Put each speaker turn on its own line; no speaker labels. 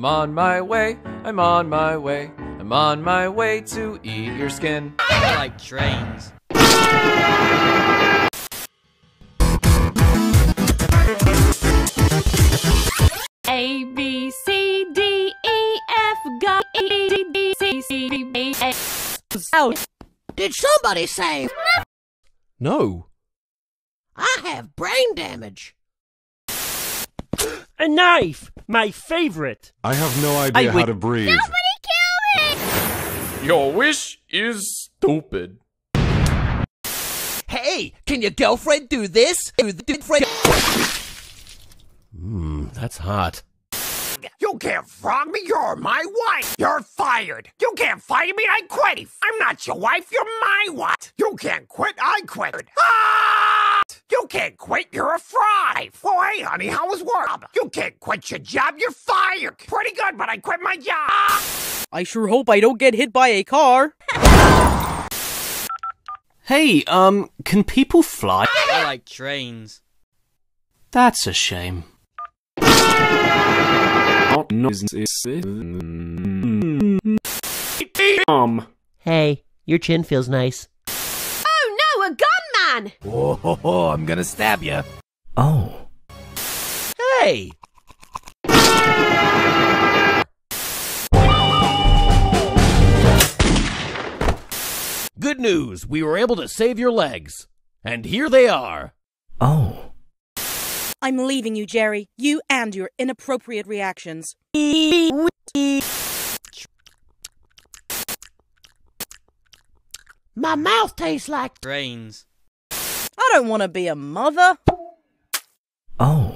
I'm on my way, I'm on my way, I'm on my way to eat your skin.
I like trains.
A B C D E F G E D D C C D E A.
Out. Did somebody say
No.
I have brain damage?
A knife! My favorite!
I have no idea how
would-
to breathe. Nobody kill me!
Your wish is stupid.
Hey, can your girlfriend do this? Do the friend-
Mmm, that's hot.
You can't frog me. You're my wife. You're fired. You can't fire me. I quit. I'm not your wife. You're my wife. You can't quit. I quit. Ah! You can't quit. You're a fraud. Oh, hey, honey, how was work? You can't quit your job. You're fired. Pretty good, but I quit my job.
I sure hope I don't get hit by a car.
Hey, um, can people fly?
I like trains.
That's a shame.
Um.
Hey, your chin feels nice.
Oh no!
Oh, ho, ho, I'm gonna stab you.
Oh.
Hey!
Good news, we were able to save your legs. And here they are.
Oh.
I'm leaving you, Jerry. You and your inappropriate reactions.
My mouth tastes like
Trains.
I don't want to be a mother.
Oh.